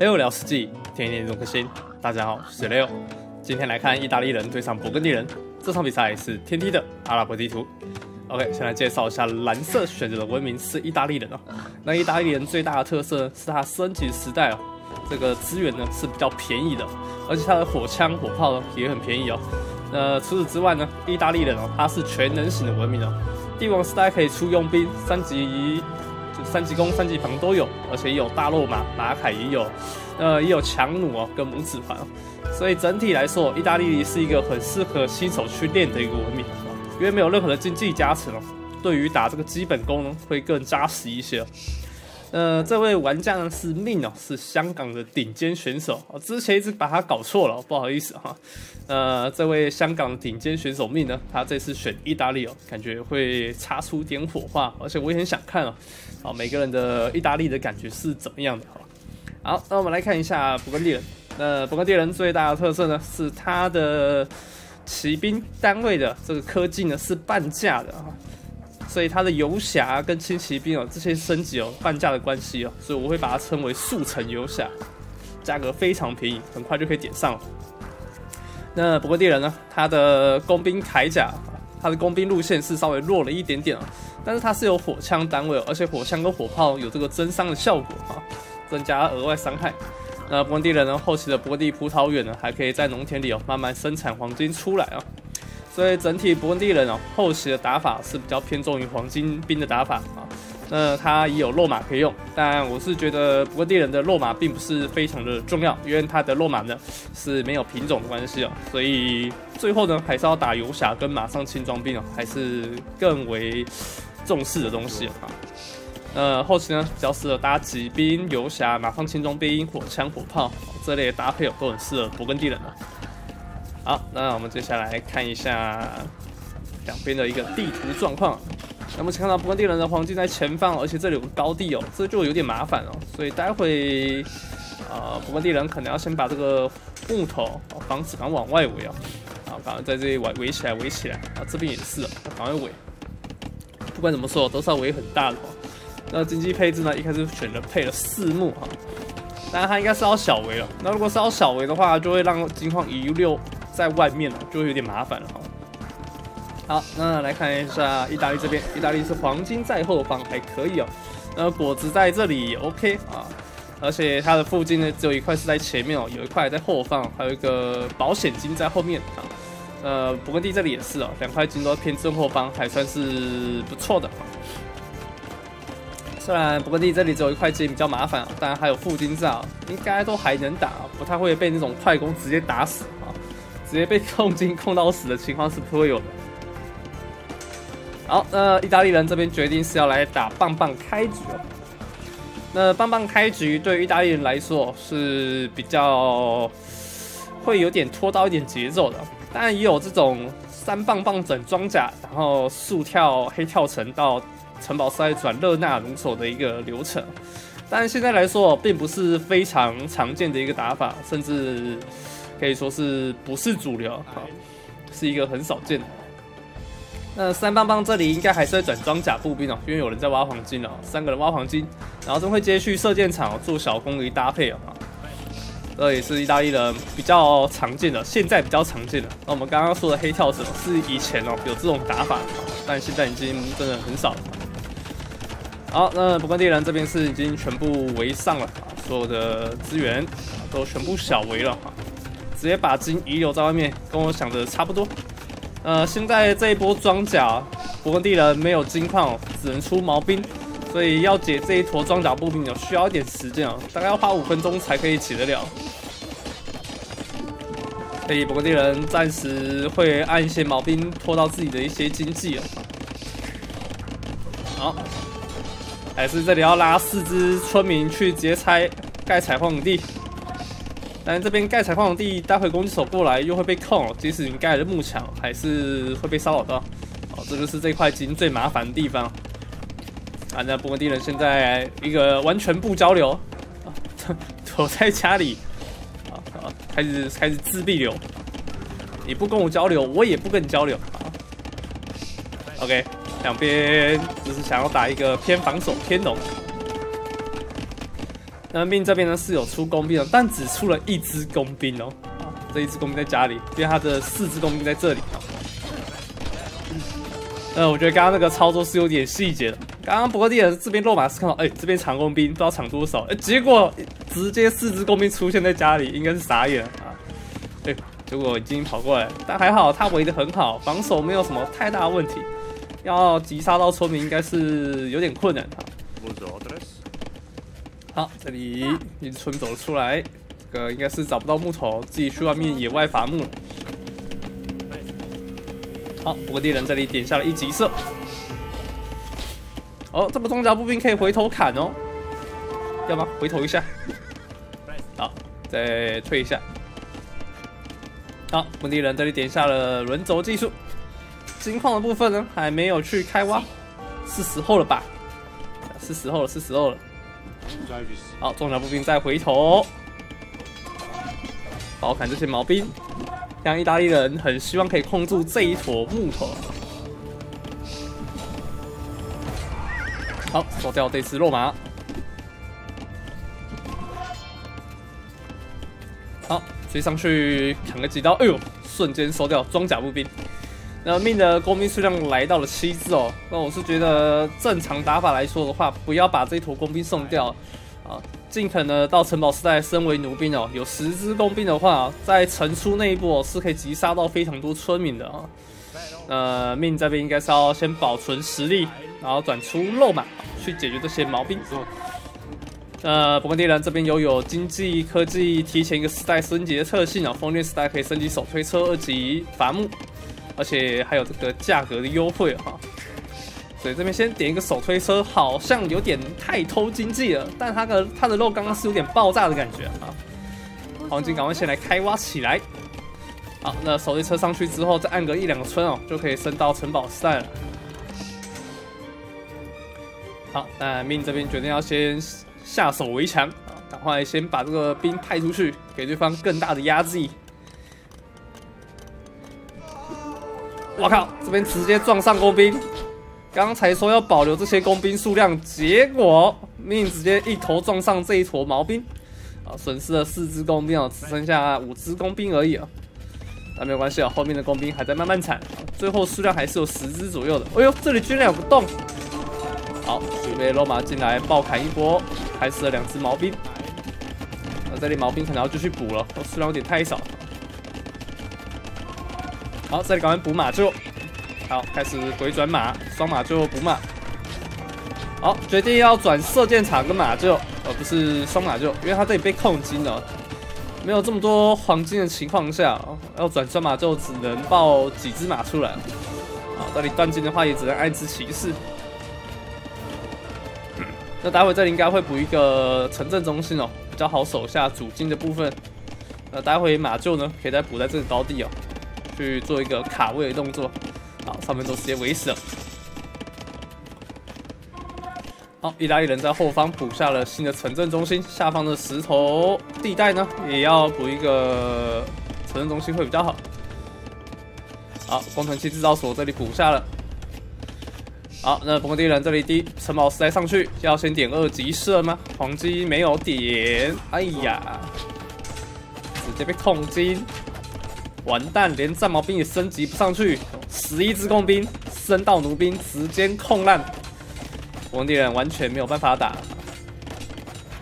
六聊世纪，天天一种颗星。大家好，我是六。今天来看意大利人对上勃艮第人，这场比赛是天梯的阿拉伯地图。OK，先来介绍一下蓝色选择的文明是意大利人哦。那意大利人最大的特色是它升级时代哦，这个资源呢是比较便宜的，而且它的火枪火炮呢也很便宜哦。那除此之外呢，意大利人哦，它是全能型的文明哦。帝王时代可以出佣兵，三级。三级弓、三级旁都有，而且也有大肉马、马凯也有，呃，也有强弩哦，跟拇指环哦。所以整体来说，意大利是一个很适合新手去练的一个文明，因为没有任何的经济加成哦，对于打这个基本功呢会更扎实一些。呃，这位玩家呢是命哦，是香港的顶尖选手哦。之前一直把他搞错了，不好意思哈。呃，这位香港顶尖选手命呢，他这次选意大利哦，感觉会擦出点火花，而且我也很想看哦。好，每个人的意大利的感觉是怎么样的？好，好，那我们来看一下勃艮第人。那勃艮第人最大的特色呢，是他的骑兵单位的这个科技呢是半价的啊。所以它的游侠跟轻骑兵哦，这些升级哦，半价的关系哦，所以我会把它称为速成游侠，价格非常便宜，很快就可以点上了。那不过猎人呢，他的工兵铠甲，他的工兵路线是稍微弱了一点点啊，但是它是有火枪单位，而且火枪跟火炮有这个增伤的效果啊，增加额外伤害。那不过猎人呢，后期的不地葡萄园呢，还可以在农田里哦，慢慢生产黄金出来啊。所以整体勃艮第人哦，后期的打法是比较偏重于黄金兵的打法啊。那他也有落马可以用，但我是觉得勃艮第人的落马并不是非常的重要，因为他的落马呢是没有品种的关系哦。所以最后呢，还是要打游侠跟马上轻装兵哦，还是更为重视的东西啊。呃，后期呢比较适合搭骑兵、游侠、马上轻装兵、火枪、火炮这类搭配哦，都很适合勃艮第人啊。好，那我们接下来看一下两边的一个地图状况。那目前看到勃艮第人的黄金在前方，而且这里有个高地哦，这就有点麻烦哦。所以待会，呃，勃艮第人可能要先把这个木头防止赶往外围啊。赶快在这里围围起来，围起来。啊，这边也是，赶快围。不管怎么说，都是要围很大的哦。那经济配置呢？一开始选择配了四木哈，当然它应该是要小围了。那如果是要小围的话，就会让金矿一六。在外面了，就有点麻烦了哈。好，那来看一下意大利这边，意大利是黄金在后方，还可以哦。那果子在这里也 OK 啊，而且它的附近呢，只有一块是在前面哦，有一块在后方，还有一个保险金在后面啊。呃，勃艮第这里也是哦，两块金都偏正后方，还算是不错的。虽然勃艮第这里只有一块金比较麻烦，但还有附金在，应该都还能打，不太会被那种快攻直接打死。直接被控金控到死的情况是不会有的。好，那意大利人这边决定是要来打棒棒开局哦。那棒棒开局对于意大利人来说是比较会有点拖到一点节奏的，当然也有这种三棒棒整装甲，然后速跳黑跳城到城堡塞转热纳龙手的一个流程。但现在来说，并不是非常常见的一个打法，甚至。可以说是不是主流，好，是一个很少见的。那三棒棒这里应该还是会转装甲步兵哦，因为有人在挖黄金哦，三个人挖黄金，然后就会接去射箭场做小攻的搭配啊。这也是意大利人比较常见的，现在比较常见的。那我们刚刚说的黑跳绳是以前哦有这种打法，但现在已经真的很少了。好，那不艮第人这边是已经全部围上了啊，所有的资源都全部小围了哈。直接把金遗留在外面，跟我想的差不多。呃，现在这一波装甲，勃艮第人没有金矿，只能出毛兵，所以要解这一坨装甲步兵有需要一点时间啊，大概要花五分钟才可以解得了。所以勃艮第人暂时会按一些毛兵拖到自己的一些经济啊。好，还是这里要拉四只村民去直接拆盖采矿地。但这边盖采矿地，待会攻击手过来又会被控，即使你盖了木墙，还是会被骚扰到。哦，这就是这块金最麻烦的地方。啊，那勃艮第人现在一个完全不交流，啊，躲在家里，啊啊，开始开始自闭流。你不跟我交流，我也不跟你交流。啊，OK，两边就是想要打一个偏防守偏农。那命这边呢是有出工兵的，但只出了一支工兵哦。这一支工兵在家里，因为他的四支工兵在这里。呃，我觉得刚刚那个操作是有点细节的。刚刚伯克蒂尔这边落马是看到，哎，这边抢工兵不知道抢多少，哎，结果直接四支工兵出现在家里，应该是傻眼啊。哎，结果已经跑过来，但还好他围得很好，防守没有什么太大问题。要击杀到村民应该是有点困难啊。好，这里一村走了出来，这个应该是找不到木头，自己去外面野外伐木。好，不过敌人这里点下了一级射。哦，这个装甲步兵可以回头砍哦，要吗？回头一下。好，再退一下。好，本地人这里点下了轮轴技术。金矿的部分呢，还没有去开挖，是时候了吧？是时候了，是时候了。好，装甲步兵再回头，好砍这些毛兵。像意大利人很希望可以控住这一坨木头。好，收掉这只肉马。好，追上去砍个几刀，哎呦，瞬间收掉装甲步兵。命的工兵数量来到了七只哦。那我是觉得正常打法来说的话，不要把这一坨工兵送掉啊，尽可能到城堡时代身为奴兵哦。有十只工兵的话，在城出那一步是可以击杀到非常多村民的啊。呃，命这边应该是要先保存实力，然后转出肉马去解决这些毛病。呃，不过猎人这边拥有经济科技提前一个时代升级的特性哦，封建时代可以升级手推车二级伐木。而且还有这个价格的优惠哈，所以这边先点一个手推车，好像有点太偷经济了。但它的它的肉刚刚是有点爆炸的感觉啊。黄金赶快先来开挖起来。好，那手推车上去之后，再按个一两个村哦，就可以升到城堡赛了。好，那命这边决定要先下手为强啊，赶快先把这个兵派出去，给对方更大的压制。我靠！这边直接撞上工兵，刚才说要保留这些工兵数量，结果命直接一头撞上这一坨毛兵，啊，损失了四只工兵哦，只剩下五只工兵而已啊。那没有关系啊，后面的工兵还在慢慢铲，最后数量还是有十只左右的。哎呦，这里居然有个洞！好，准备罗马进来爆砍一波，还死了两只毛兵。那这里毛兵可能要继续补了，数量有点太少。好，这里赶快补马厩。好，开始回转马，双马厩补马。好，决定要转射箭场跟马厩，而不是双马厩，因为他这里被控金了，没有这么多黄金的情况下，要转双马厩只能爆几只马出来。好，这里断金的话也只能按只骑士。那待会这里应该会补一个城镇中心哦，比较好守下主金的部分。那待会马厩呢，可以再补在这里高地哦。去做一个卡位的动作，好，上面都直接围死了。好，意大利人在后方补下了新的城镇中心，下方的石头地带呢，也要补一个城镇中心会比较好。好，工程器制造所这里补下了。好，那波地人这里第城堡时代上去，要先点二级射吗？黄金没有点，哎呀，直接被痛金。完蛋，连战矛兵也升级不上去，十一只工兵升到弩兵，直接控烂，王地人完全没有办法打。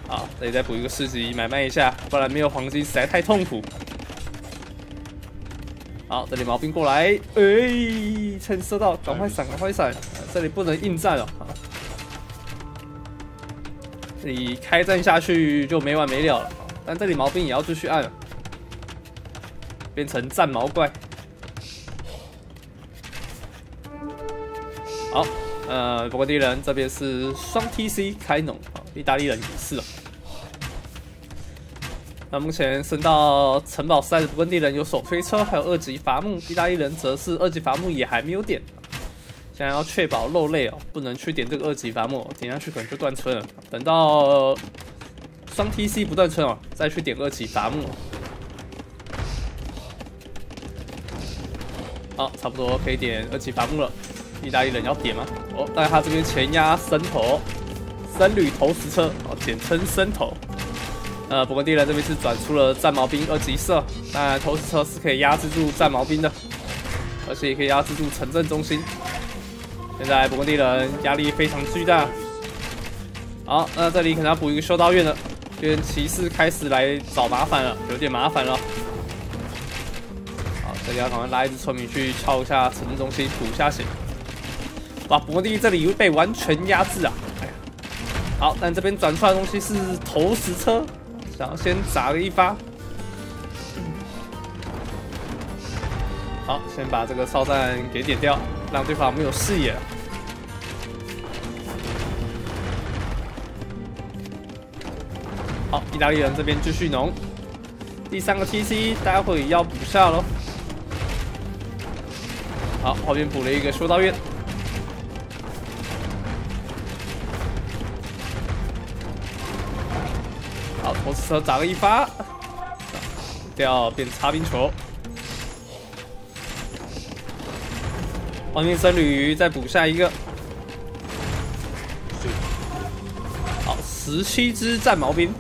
好，这里再补一个四级买卖一下，不然没有黄金实在太痛苦。好，这里毛兵过来，哎，趁射到，赶快闪，赶快闪，这里不能硬战了。这里开战下去就没完没了了，但这里毛兵也要继续按。变成战毛怪。好，呃，不过敌人这边是双 TC 开农，意大利人也是哦。那目前升到城堡赛的不地人有手推车，还有二级伐木。意大利人则是二级伐木也还没有点，想要确保肉类哦，不能去点这个二级伐木，点下去可能就断村了。等到双 TC 不断村哦，再去点二级伐木。好，差不多可以点二级伐木了。意大利人要点吗？哦，但是他这边前压伸头，僧侣投石车，哦，简称伸头。呃，不过地人这边是转出了战矛兵二级射，当然投石车是可以压制住战矛兵的，而且也可以压制住城镇中心。现在不过地人压力非常巨大。好，那这里可能要补一个修道院了，因为骑士开始来找麻烦了，有点麻烦了。好，这里要赶快拉一只村民去敲一下城中心，补一下血。哇，不过地这里又被完全压制啊！哎呀，好，但这边转出来的东西是投石车。想要先砸个一发，好，先把这个哨站给点掉，让对方没有视野。好，意大利人这边继续农，第三个 TC 待会要补下喽。好，后面补了一个修道院。好投石车砸了一发，掉变擦冰球。黄金僧侣再补下一个，好，十七只战矛兵。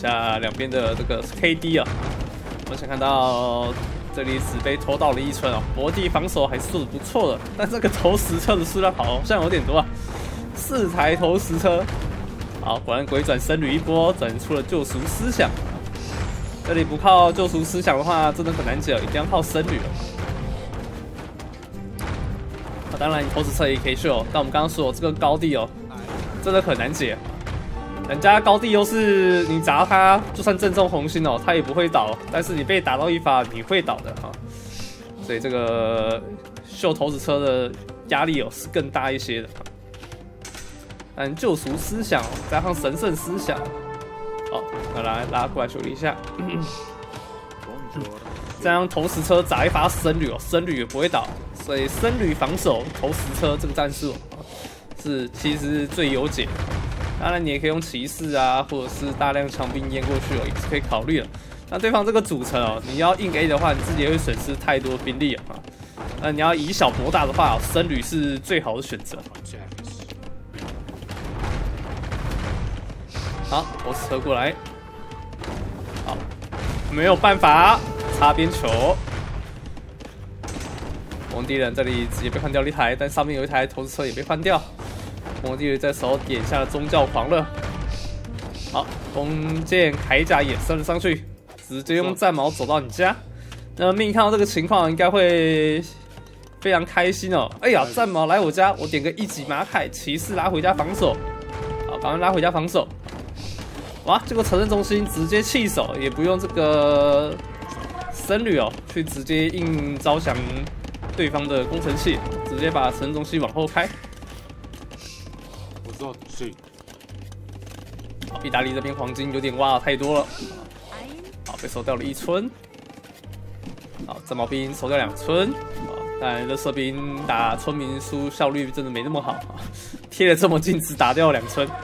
下两边的这个 KD 啊，我们想看到。这里只被拖到了一村哦，博地防守还是做的不错的，但这个投石车的数量好像有点多啊，四台投石车，好，果然鬼转僧侣一波转出了救赎思想，这里不靠救赎思想的话，真的很难解，一定要靠僧侣。啊，当然投石车也可以秀，但我们刚刚说这个高地哦，真的很难解。人家高地优势，你砸他就算正中红心哦，他也不会倒。但是你被打到一发，你会倒的哈。所以这个秀投子车的压力哦是更大一些的。但救赎思想加上神圣思想，好，那来拉过来处理一下。这样投石车砸一发僧侣哦，僧侣也不会倒。所以僧侣防守投石车这个战术是其实最优解。当然，你也可以用骑士啊，或者是大量枪兵淹过去哦，也是可以考虑的。那对方这个组成哦，你要硬 A 的话，你自己也会损失太多兵力啊。那你要以小博大的话，僧侣是最好的选择。好，我车过来。好，没有办法，擦边球。蒙地人这里直接被换掉了一台，但上面有一台投石车也被换掉。魔帝在手点下了宗教狂热，好，弓箭铠甲也升了上去，直接用战矛走到你家。那命看到这个情况，应该会非常开心哦。哎呀，战矛来我家，我点个一级马凯骑士拉回家防守，好，把他拉回家防守。哇，这个城镇中心直接弃守，也不用这个僧侣哦，去直接硬招降对方的工程器，直接把城镇中心往后开。好，意大利这边黄金有点挖的太多了，好，被收掉了一村。好，战矛兵收掉两村。啊，当然，热射兵打村民输效率真的没那么好啊，贴的这么近，只打掉两村。啊，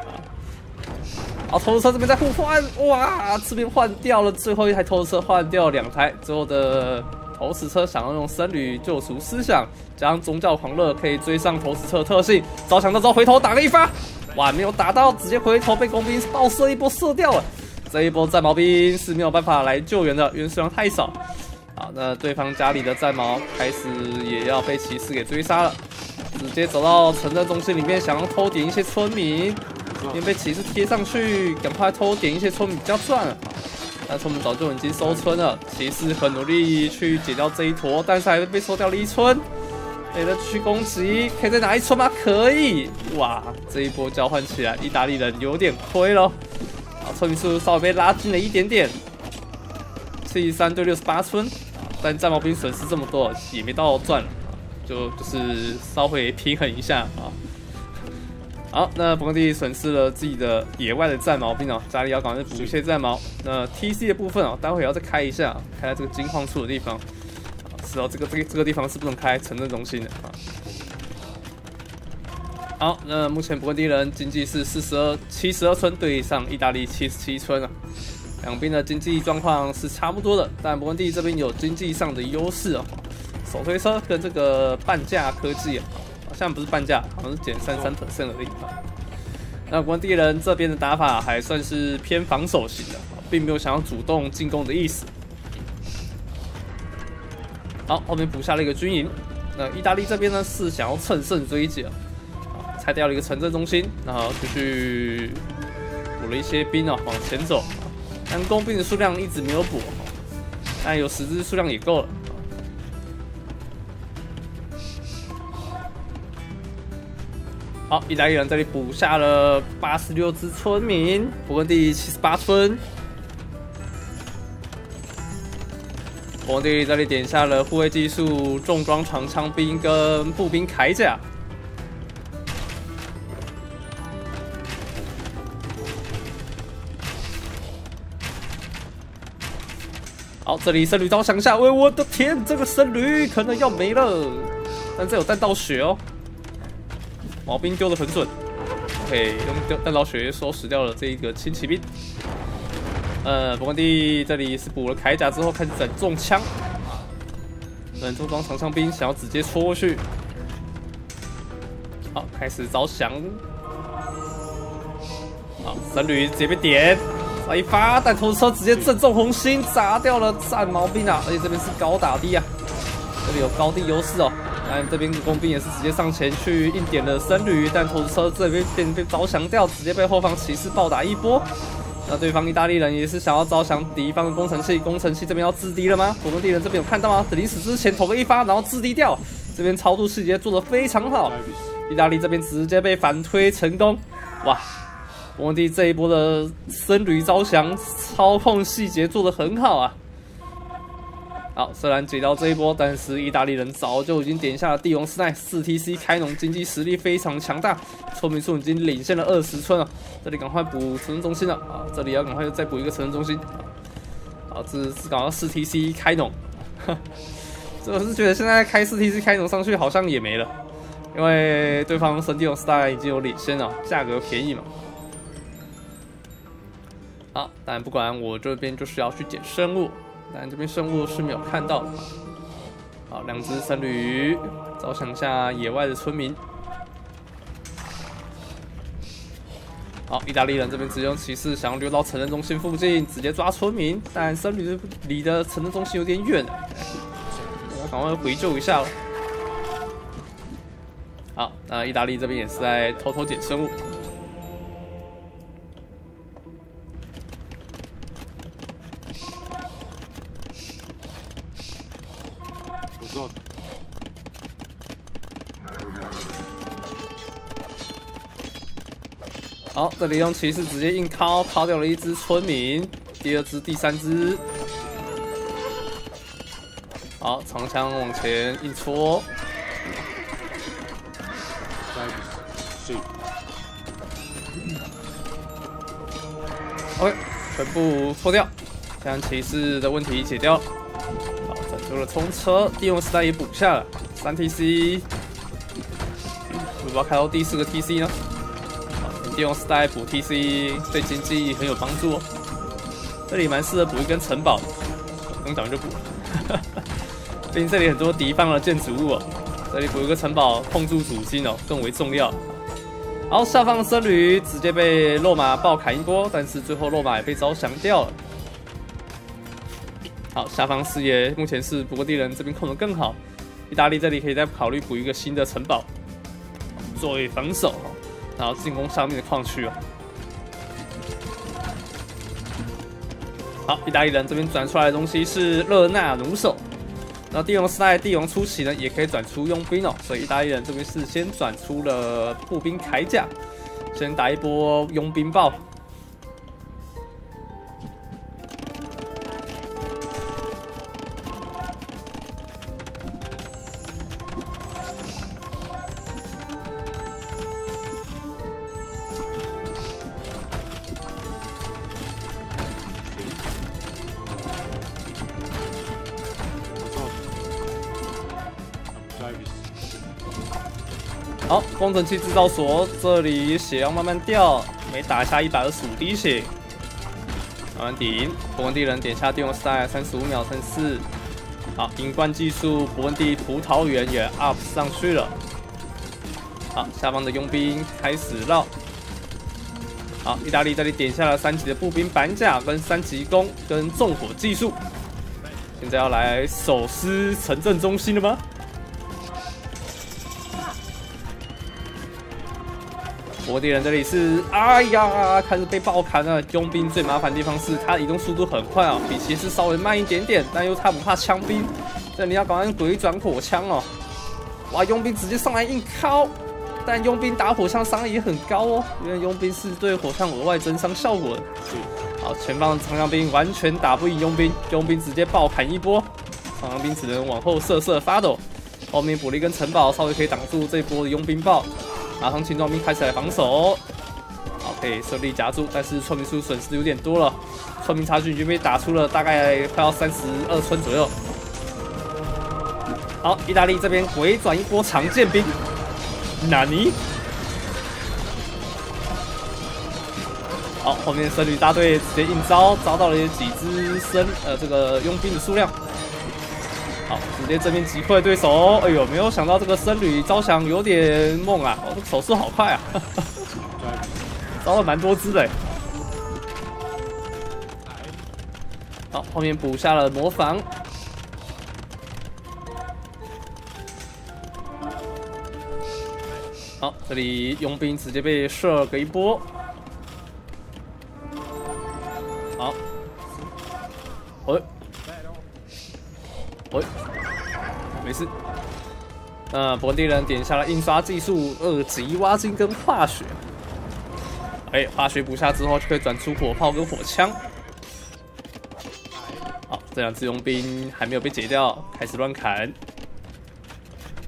好，投石车这边在互换，哇，这边换掉了最后一台投石车，换掉两台，最后的投石车想要用僧侣救赎思想。加上宗教狂热可以追上投石车特性，招强的时候回头打了一发，哇，没有打到，直接回头被工兵爆射一波射掉了。这一波战矛兵是没有办法来救援的，因为数量太少。好，那对方家里的战矛开始也要被骑士给追杀了，直接走到城镇中心里面，想要偷点一些村民，因为被骑士贴上去，赶快偷点一些村民比较赚。但是我们早就已经收村了，骑士很努力去解掉这一坨，但是还是被收掉了一村。给了去攻击，可以再拿一村吗？可以，哇，这一波交换起来，意大利人有点亏了。啊，村民数稍微被拉近了一点点，七十三对六十八村，但战矛兵损失这么多，也没到赚，就就是稍微平衡一下啊。好，那伯地损失了自己的野外的战矛兵哦，家里要赶快补一些战矛。那 TC 的部分哦，待会也要再开一下，开在这个金矿处的地方。是哦这个这个这个地方是不能开城镇中心的啊。好，那目前伯地人经济是四十二七十二村对上意大利七十七村啊，两边的经济状况是差不多的，但伯地这边有经济上的优势哦。手推车跟这个半价科技啊，好像不是半价，好像是减三三 percent 而已。那国地人这边的打法还算是偏防守型的，并没有想要主动进攻的意思。好，后面补下了一个军营。那意大利这边呢是想要乘胜追击啊，拆掉了一个城镇中心，然后就去补了一些兵啊，往前走。但工兵的数量一直没有补，但有十支数量也够了。好，意大利人这里补下了八十六只村民，勃艮第七十八村。勃艮第这里点下了护卫技术、重装长枪兵跟步兵铠甲。好，这里僧侣刀向下，喂，我的天，这个僧侣可能要没了，但这有弹道血哦。毛兵丢的很准，OK，用掉弹道血收拾掉了这一个轻骑兵。呃，勃艮第这里是补了铠甲之后开始整重枪，等重装长枪兵想要直接戳过去。好，开始招降。好，僧侣直接被点，来一发弹头车直接正中红心，砸掉了战毛兵啊！而且这边是高打低啊，这里有高地优势哦。但这边工兵也是直接上前去硬点了僧侣，但投石车这边被被招降掉，直接被后方骑士暴打一波。那对方意大利人也是想要招降敌方的工程器，工程器这边要制敌了吗？勃艮第人这边有看到吗？临死之前投个一发，然后制敌掉。这边操作细节做的非常好，意大利这边直接被反推成功。哇，勃艮第这一波的僧侣招降操控细节做的很好啊。好，虽然解掉这一波，但是意大利人早就已经点下了帝王时代四 T C 开农，经济实力非常强大，村民数已经领先了二十寸了。这里赶快补城镇中心了啊！这里要赶快再补一个城镇中心。好，这是搞到四 T C 开农，我是觉得现在开四 T C 开农上去好像也没了，因为对方神帝王时代已经有领先了，价格便宜嘛。好，但不管我这边就是要去捡生物。但这边生物是没有看到。好，两只僧侣照想下野外的村民。好，意大利人这边直接用骑士想要溜到城镇中心附近，直接抓村民。但僧侣离的城镇中心有点远，要赶快回救一下了。好，那意大利这边也是在偷偷捡生物。这里用骑士直接硬掏，掏掉了一只村民，第二只、第三只。好，长枪往前一戳。OK，全部戳掉，将骑士的问题解掉。好，整出了冲车，帝王时代也补下了三 TC，不知道开到第四个 TC 呢？利用 style 补 TC 对经济很有帮助哦，这里蛮适合补一根城堡，刚讲就补，毕竟这里很多敌方的建筑物哦，这里补一个城堡控住主心哦更为重要。然后下方的僧侣直接被落马爆砍一波，但是最后落马也被招降掉了。好，下方视野目前是不过地人这边控的更好，意大利这里可以再考虑补一个新的城堡作为防守。然后进攻上面的矿区哦。好，意大利人这边转出来的东西是热那弩手。那地龙时代地龙初期呢，也可以转出佣兵哦。所以意大利人这边是先转出了步兵铠甲，先打一波佣兵爆。工程器制造所这里血要慢慢掉，每打下一百二十五滴血，慢慢顶。勃艮第人点下帝王 style 三十五秒，三四。好，银冠技术，伯温第葡萄园也 up 上去了。好，下方的佣兵开始绕。好，意大利这里点下了三级的步兵板甲跟三级弓跟纵火技术。现在要来手撕城镇中心了吗？伯地人这里是，哎呀，开始被爆砍了。佣兵最麻烦的地方是，他移动速度很快啊，比骑士稍微慢一点点，但又他不怕枪兵，这你要赶快鬼转火枪哦。哇，佣兵直接上来硬敲，但佣兵打火枪伤害也很高哦，因为佣兵是对火枪额外增伤效果。好，前方的长枪兵完全打不赢佣兵，佣兵直接爆砍一波，长枪兵只能往后瑟瑟发抖。后面补了一根城堡稍微可以挡住这波的佣兵爆。马上轻装兵开始来防守，好，可以顺利夹住，但是村民数损失有点多了，村民差距已经被打出了大概快要三十二村左右。好，意大利这边回转一波长剑兵，纳尼？好，后面僧侣大队直接应招，招到了几只僧，呃，这个佣兵的数量。直接正面击溃对手。哎呦，没有想到这个僧侣招降有点梦啊！哦，这个手速好快啊，招了蛮多只的。好，后面补下了魔防。好，这里佣兵直接被射个一波。好，喂。喂，没事。呃，本地人点下了印刷技术二级挖金跟化学。哎，化学补下之后就可以转出火炮跟火枪。好，这两只佣兵还没有被解掉，开始乱砍。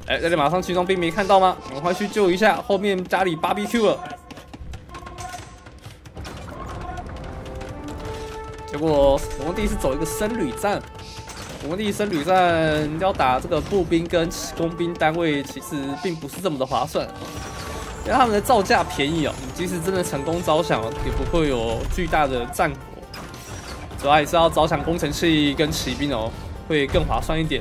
哎，这里马上轻装兵没看到吗？赶快去救一下，后面家里 BBQ 了。结果皇帝是走一个僧侣战。我们第一声旅战要打这个步兵跟工兵单位，其实并不是这么的划算，因为他们的造价便宜哦。即使真的成功招降，也不会有巨大的战果。主要还是要招降工程器跟骑兵哦，会更划算一点。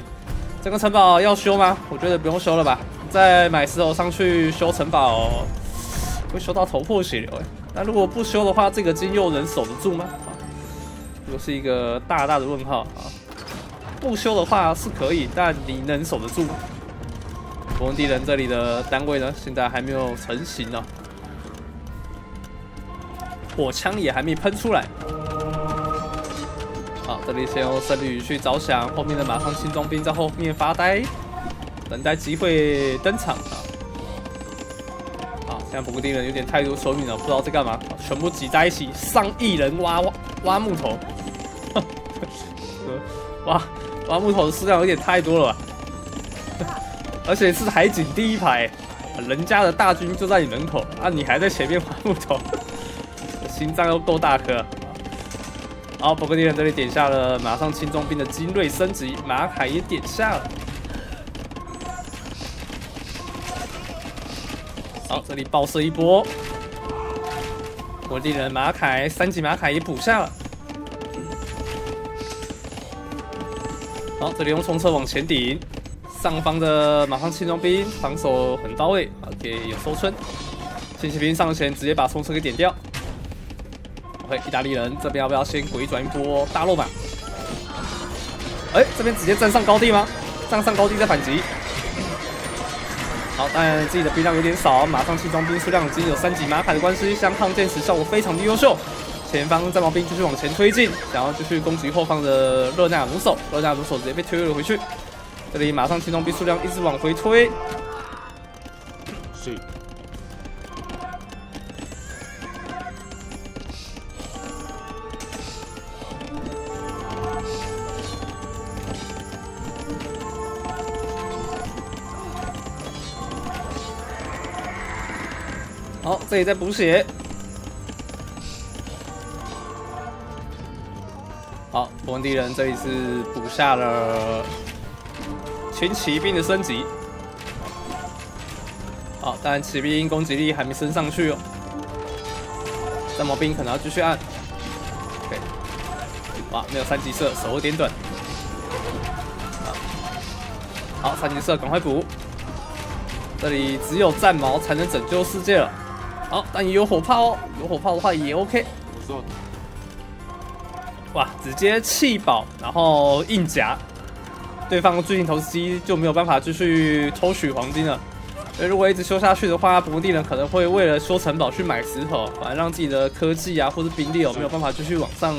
这个城堡要修吗？我觉得不用修了吧。再买石头上去修城堡，会修到头破血流哎。那如果不修的话，这个金又能守得住吗？啊，又是一个大大的问号啊。不修的话是可以，但你能守得住？伯恩地人这里的单位呢，现在还没有成型呢。火枪也还没喷出来。好，这里先用圣女去着想，后面的马上轻装兵在后面发呆，等待机会登场啊！好，现在伯恩地人有点太多手柄了，不知道在干嘛，全部挤在一起，上亿人挖挖挖木头，挖！挖木头的数量有点太多了吧，而且是海景第一排，人家的大军就在你门口啊，你还在前面挖木头，心脏又够大颗。好，伯格迪人这里点下了马上轻装兵的精锐升级，马凯也点下了。好，这里爆射一波，伯格迪人马凯三级马凯也补下了。好，这里用冲车往前顶，上方的马上轻装兵防守很到位，OK，有收村。轻骑兵上前直接把冲车给点掉。OK，意大利人这边要不要先回转一波大肉马？哎，这边直接站上高地吗？站上高地再反击。好，但自己的兵量有点少，马上轻装兵数量已经有三级马凯的关系，像抗箭时效果非常的优秀。前方战矛兵继续往前推进，想要继续攻击后方的热那亚弩手，热那亚弩手直接被推了回去。这里马上轻装兵数量一直往回推。是。好，这里在补血。好，伯地人这一次补下了轻骑兵的升级。好，但骑兵攻击力还没升上去哦。战矛兵可能要继续按。OK，哇，没有三级射，手有点短。好，三级射赶快补。这里只有战矛才能拯救世界了。好，但也有火炮哦，有火炮的话也 OK。哇，直接气饱，然后硬夹，对方巨型投资机就没有办法继续抽取黄金了。所以如果一直修下去的话，伯地人可能会为了修城堡去买石头，反而让自己的科技啊或者兵力哦没有办法继续往上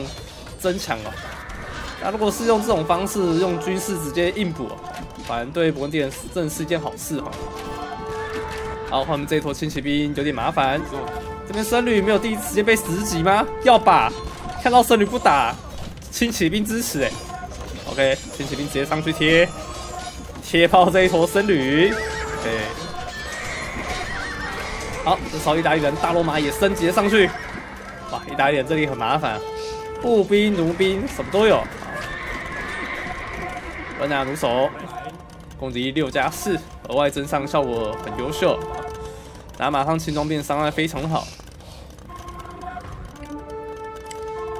增强哦。那如果是用这种方式，用军事直接硬补，反而对伯地人真是一件好事哈。好，换我们这一坨轻骑兵有点麻烦。这边僧侣没有第一时间被十级吗？要吧，看到僧侣不打，轻骑兵支持哎。OK，轻骑兵直接上去贴，贴爆这一坨僧侣。OK，好，这时候意大利人大罗马也升级了上去。哇，意大利人这里很麻烦，步兵、弩兵什么都有。温拿弩手，攻击六加四，额外增伤效果很优秀。打马上轻装兵伤害非常好，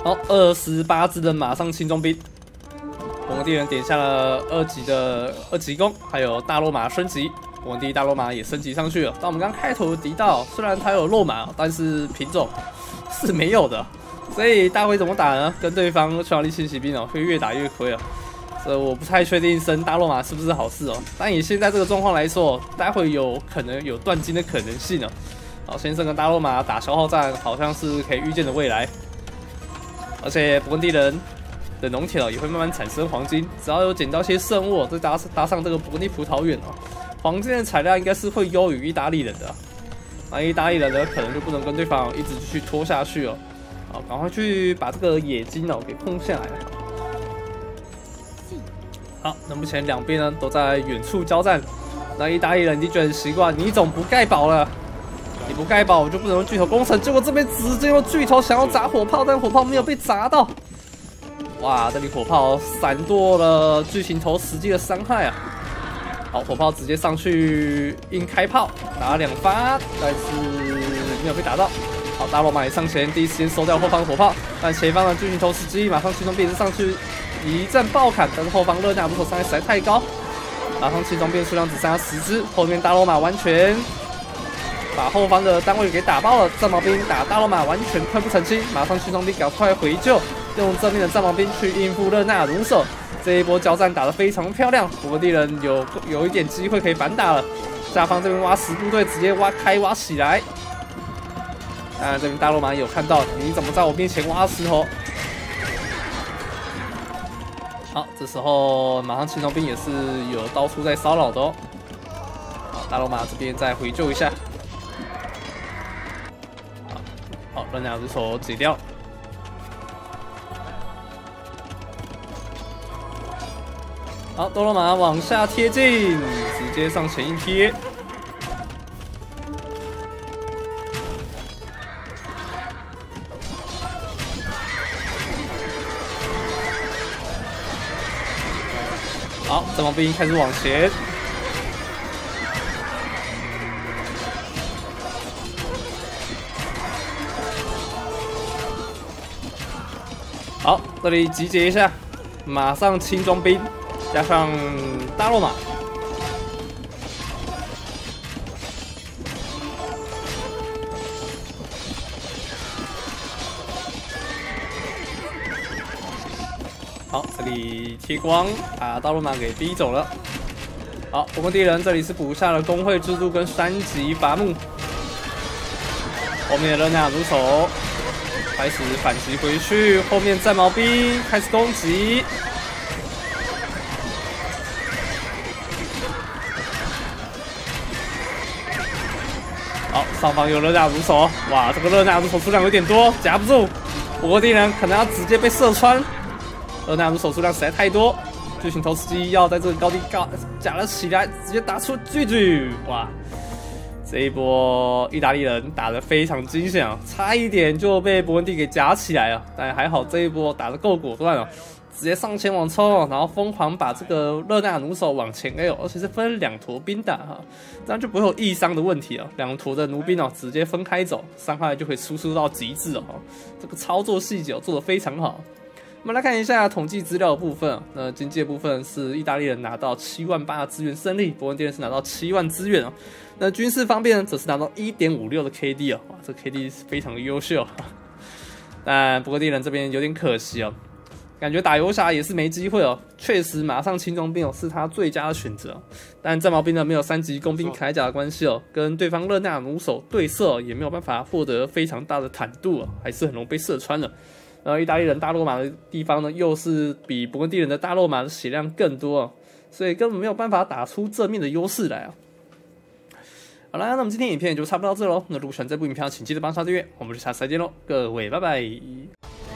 好，二十八只的马上轻装兵，我地人点下了二级的二级弓，还有大罗马升级，我们第一大罗马也升级上去了。但我们刚开头提到，虽然它有落马，但是品种是没有的，所以大会怎么打呢？跟对方匈牙利轻骑兵哦，会越打越亏啊。所以，我不太确定升大罗马是不是好事哦。但以现在这个状况来说，待会有可能有断金的可能性哦。好，先生跟大罗马打消耗战，好像是可以预见的未来。而且勃艮第人的农田哦，也会慢慢产生黄金。只要有捡到些圣物，再搭搭上这个勃艮第葡萄园哦，黄金的产量应该是会优于意大利人的。那意大利人呢，可能就不能跟对方一直继续拖下去哦。好，赶快去把这个野金哦给控下来。好，那目前两边呢都在远处交战。那意大利人已经觉得很习惯，你总不盖堡了，你不盖堡我就不能用巨头攻城。结果这边直接用巨头想要砸火炮，但火炮没有被砸到。哇，这里火炮闪躲了巨型头实际的伤害啊！好，火炮直接上去硬开炮，打两发，但是没有被打到。好，大罗马也上前，第一时间收掉后方火炮，但前方的巨型头司机马上轻装兵上去。一阵爆砍，但是后方热那不头伤害实在太高，马上轻装变数量只剩下十只，后面大罗马完全把后方的单位给打爆了，战矛兵打大罗马完全溃不成器，马上轻装兵赶快回救，用正面的战矛兵去应付热那弩手，这一波交战打得非常漂亮，我们敌人有有一点机会可以反打了，下方这边挖石部队直接挖开挖起来，啊这边大罗马有看到，你怎么在我面前挖石头？好，这时候马上轻装兵也是有到处在骚扰的哦。好，大罗马这边再回救一下。好，让两只手挤掉。好，多罗马往下贴近，直接上前一贴。好，战矛兵开始往前。这里集结一下，马上轻装兵加上大罗马。好，这里贴光，把大罗马给逼走了。好，我们敌人这里是补下了工会制度跟三级伐木。我们也扔下弩手开始反击回去，后面战矛兵开始攻击。好，上方有热那弩手，哇，这个热那弩手数量有点多，夹不住。我国敌人可能要直接被射穿。热那弩手数量实在太多，巨型投石机要在这个高地夹夹了起来，直接打出巨巨！哇，这一波意大利人打得非常惊险啊，差一点就被伯文蒂给夹起来了，但还好这一波打得够果断啊，直接上前往冲，然后疯狂把这个热那弩手往前 A，而且是分两坨兵打哈，这样就不会有易伤的问题啊。两坨的弩兵哦，直接分开走，伤害就会输出到极致哦，这个操作细节做得非常好。我们来看一下统计资料的部分。那经济部分是意大利人拿到七万八的资源胜利，伯恩第人是拿到七万资源哦。那军事方面则是拿到一点五六的 KD 哦，哇，这 KD 是非常的优秀。但伯格第人这边有点可惜哦。感觉打游侠也是没机会哦，确实马上轻装兵哦是他最佳的选择，但战矛兵呢没有三级工兵铠甲的关系哦，跟对方热那弩手对射也没有办法获得非常大的坦度哦，还是很容易被射穿的。然后意大利人大罗马的地方呢又是比勃艮第人的大罗马的血量更多，所以根本没有办法打出正面的优势来啊。好啦，那我们今天影片也就差不多到这喽。那如果喜欢这部影片，请记得帮刷订阅，我们就下次再见喽，各位拜拜。